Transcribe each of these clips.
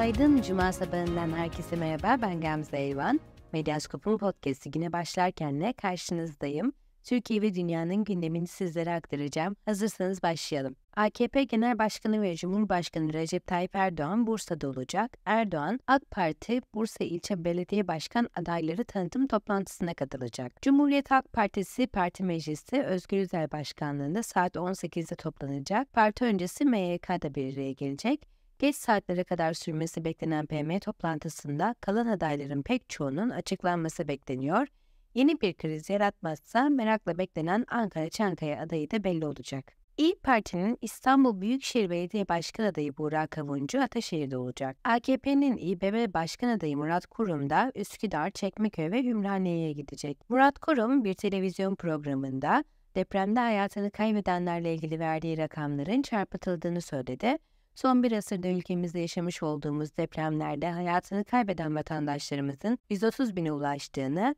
Günaydın, Cuma sabahından herkese merhaba. Ben Gamze Eyvan. Medyaskop'un podcast'i yine başlarken ne karşınızdayım. Türkiye ve dünyanın gündemini sizlere aktaracağım. Hazırsanız başlayalım. AKP Genel Başkanı ve Cumhurbaşkanı Recep Tayyip Erdoğan Bursa'da olacak. Erdoğan, AK Parti Bursa İlçe Belediye Başkan adayları tanıtım toplantısına katılacak. Cumhuriyet Halk Partisi Parti Meclisi Özgür Özel Başkanlığı'nda saat 18'de toplanacak. Parti öncesi MYK'da bir araya gelecek. Geç saatlere kadar sürmesi beklenen PM toplantısında kalan adayların pek çoğunun açıklanması bekleniyor. Yeni bir kriz yaratmazsa merakla beklenen Ankara-Çankaya adayı da belli olacak. İyi Parti'nin İstanbul Büyükşehir Belediye Başkan adayı Burak Kavuncu Ataşehir'de olacak. AKP'nin İBB Başkan adayı Murat Kurum da Üsküdar, Çekmeköy ve Ümraniye'ye gidecek. Murat Kurum bir televizyon programında depremde hayatını kaybedenlerle ilgili verdiği rakamların çarpıtıldığını söyledi. Son bir asırda ülkemizde yaşamış olduğumuz depremlerde hayatını kaybeden vatandaşlarımızın 130 bine ulaştığını,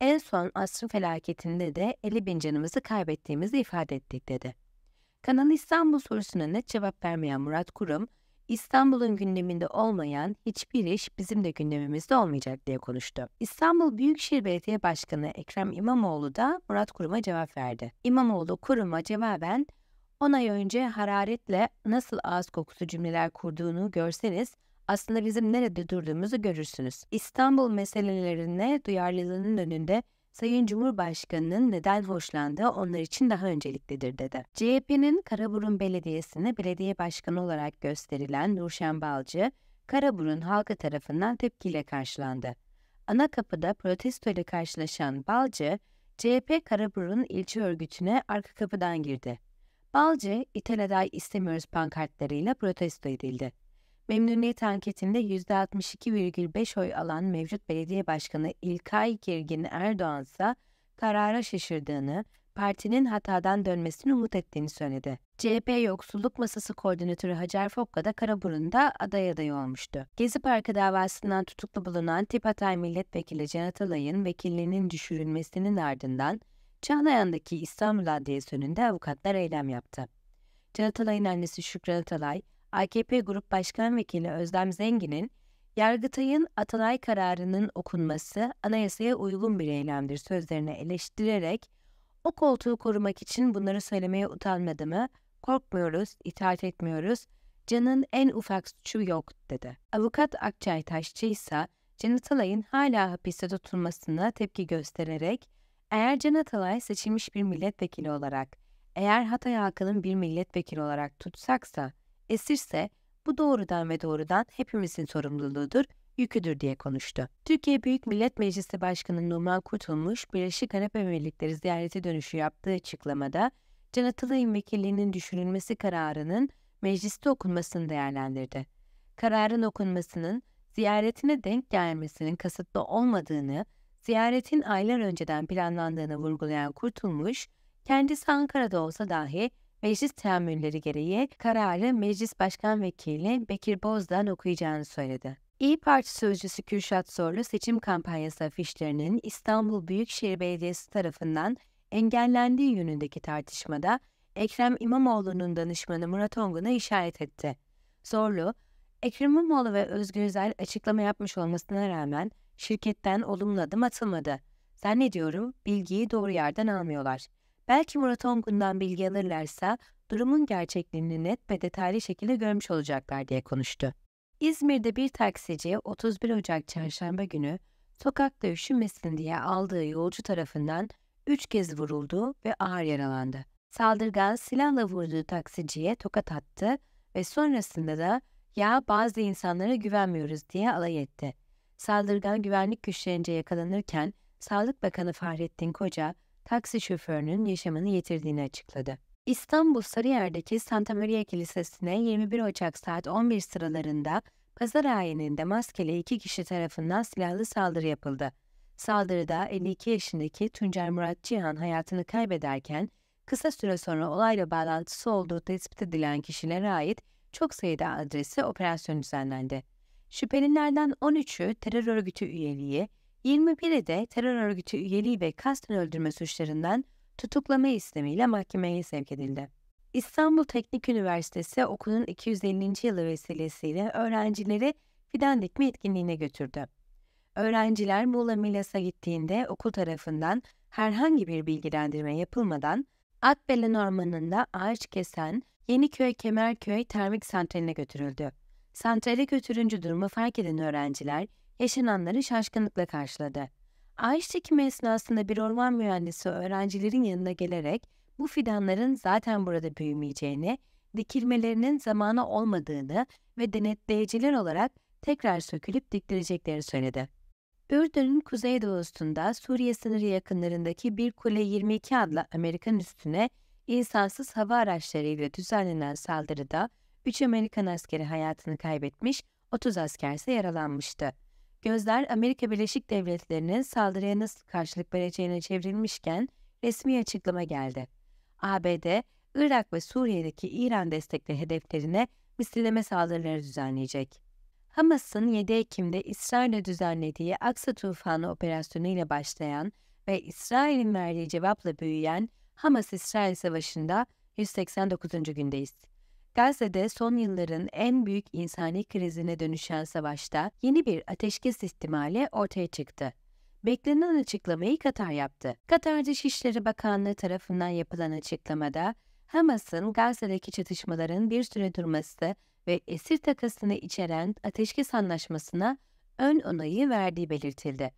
en son asrın felaketinde de 50 bin canımızı kaybettiğimizi ifade ettik dedi. Kanal İstanbul sorusuna net cevap vermeyen Murat Kurum, İstanbul'un gündeminde olmayan hiçbir iş bizim de gündemimizde olmayacak diye konuştu. İstanbul Büyükşehir Belediye Başkanı Ekrem İmamoğlu da Murat Kurum'a cevap verdi. İmamoğlu Kurum'a cevaben 10 ay önce hararetle nasıl ağız kokusu cümleler kurduğunu görseniz aslında bizim nerede durduğumuzu görürsünüz. İstanbul meselelerine duyarlılığının önünde Sayın Cumhurbaşkanı'nın neden hoşlandığı onlar için daha önceliklidir dedi. CHP'nin Karaburun Belediyesi'ne belediye başkanı olarak gösterilen Nurşen Balcı, Karaburun halkı tarafından tepkiyle karşılandı. Ana kapıda protesto ile karşılaşan Balcı, CHP Karaburun ilçe örgütüne arka kapıdan girdi. Balcı, İthal aday istemiyoruz pankartlarıyla protesto edildi. Memnuniyet anketinde %62,5 oy alan mevcut belediye başkanı İlkay Girgin Erdoğan ise karara şaşırdığını, partinin hatadan dönmesini umut ettiğini söyledi. CHP Yoksulluk Masası Koordinatörü Hacer Fokka da Karaburun'da aday adayı olmuştu. Gezi Parkı davasından tutuklu bulunan Tip Hatay Milletvekili Can Atalay'ın vekilliğinin düşürülmesinin ardından Çağlayan'daki İstanbul Adliyesi önünde avukatlar eylem yaptı. Can Atalay'ın annesi Şükran Atalay, AKP Grup Başkan Vekili Özlem Zengin'in Yargıtay'ın Atalay kararının okunması anayasaya uygun bir eylemdir sözlerini eleştirerek o koltuğu korumak için bunları söylemeye utanmadı mı? Korkmuyoruz, itaat etmiyoruz, Can'ın en ufak suçu yok dedi. Avukat Akçay Taşçı ise Can Atalay'ın hala hapiste tutulmasına tepki göstererek eğer Can Atalay seçilmiş bir milletvekili olarak, eğer Hatay halkının bir milletvekili olarak tutsaksa esirse bu doğrudan ve doğrudan hepimizin sorumluluğudur, yüküdür diye konuştu. Türkiye Büyük Millet Meclisi Başkanı Numan Kurtulmuş, Birleşik Arap Emirlikleri ziyareti dönüşü yaptığı açıklamada, Can Atalay'ın vekilliğinin düşürülmesi kararının mecliste okunmasını değerlendirdi. Kararın okunmasının ziyaretine denk gelmesinin kasıtlı olmadığını, ziyaretin aylar önceden planlandığını vurgulayan Kurtulmuş, kendisi Ankara'da olsa dahi meclis teamülleri gereği kararı Meclis Başkan Vekili Bekir Bozdağ'ın okuyacağını söyledi. İyi Parti sözcüsü Kürşat Zorlu seçim kampanyası afişlerinin İstanbul Büyükşehir Belediyesi tarafından engellendiği yönündeki tartışmada Ekrem İmamoğlu'nun danışmanı Murat Ongun'a işaret etti. Zorlu, Ekrem İmamoğlu ve Özgür Özel açıklama yapmış olmasına rağmen şirketten olumlu adım atılmadı. Zannediyorum bilgiyi doğru yerden almıyorlar. Belki Murat Ongun'dan bilgi alırlarsa durumun gerçekliğini net ve detaylı şekilde görmüş olacaklar diye konuştu. İzmir'de bir taksici 31 Ocak çarşamba günü sokakta üşümesin diye aldığı yolcu tarafından 3 kez vuruldu ve ağır yaralandı. Saldırgan silahla vurduğu taksiciye tokat attı ve sonrasında da ya bazı insanlara güvenmiyoruz diye alay etti. Saldırgan güvenlik güçlerince yakalanırken Sağlık Bakanı Fahrettin Koca taksi şoförünün yaşamını yitirdiğini açıkladı. İstanbul Sarıyer'deki Santa Maria Kilisesi'ne 21 Ocak saat 11 sıralarında pazar ayininde maskeli iki kişi tarafından silahlı saldırı yapıldı. Saldırıda 52 yaşındaki Tuncer Murat Cihan hayatını kaybederken kısa süre sonra olayla bağlantısı olduğu tespit edilen kişilere ait çok sayıda adresi operasyon düzenlendi. Şüphelilerden 13'ü terör örgütü üyeliği, 21'i de terör örgütü üyeliği ve kasten öldürme suçlarından tutuklama istemiyle mahkemeye sevk edildi. İstanbul Teknik Üniversitesi okulun 250. yılı vesilesiyle öğrencileri fidan dikme etkinliğine götürdü. Öğrenciler Muğla Milas'a gittiğinde okul tarafından herhangi bir bilgilendirme yapılmadan Akbelen Ormanı'nda ağaç kesen Yeniköy Kemerköy Termik Santrali'ne götürüldü. Santrale götürünce durumu fark eden öğrenciler yaşananları şaşkınlıkla karşıladı. Ağaç dikimi esnasında bir orman mühendisi öğrencilerin yanına gelerek bu fidanların zaten burada büyümeyeceğini, dikilmelerinin zamanı olmadığını ve denetleyiciler olarak tekrar sökülüp diktireceklerini söyledi. Ürdün'ün kuzeydoğusunda Suriye sınırı yakınlarındaki bir Kule 22 adlı Amerikan üstüne insansız hava araçlarıyla düzenlenen saldırıda 3 Amerikan askeri hayatını kaybetmiş, 30 asker ise yaralanmıştı. Gözler Amerika Birleşik Devletleri'nin saldırıya nasıl karşılık vereceğine çevrilmişken resmi açıklama geldi. ABD, Irak ve Suriye'deki İran destekli hedeflerine misilleme saldırıları düzenleyecek. Hamas'ın 7 Ekim'de İsrail'e düzenlediği Aksa Tufanı operasyonu ile başlayan ve İsrail'in verdiği cevapla büyüyen Hamas-İsrail Savaşı'nda 189. gündeyiz. Gazze'de son yılların en büyük insani krizine dönüşen savaşta yeni bir ateşkes ihtimali ortaya çıktı. Beklenen açıklamayı Katar yaptı. Katar Dışişleri Bakanlığı tarafından yapılan açıklamada Hamas'ın Gazze'deki çatışmaların bir süre durması ve esir takasını içeren ateşkes anlaşmasına ön onayı verdiği belirtildi.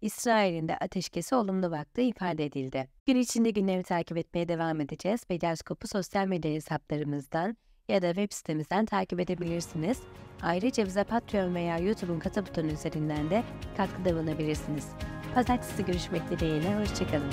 İsrail'in de ateşkesi olumlu baktığı ifade edildi. Gün içinde gündemi takip etmeye devam edeceğiz. Medyaskop'u sosyal medya hesaplarımızdan ya da web sitemizden takip edebilirsiniz. Ayrıca bize Patreon veya YouTube'un katı butonu üzerinden de katkıda bulunabilirsiniz. Pazartesi görüşmek dileğiyle, hoşçakalın.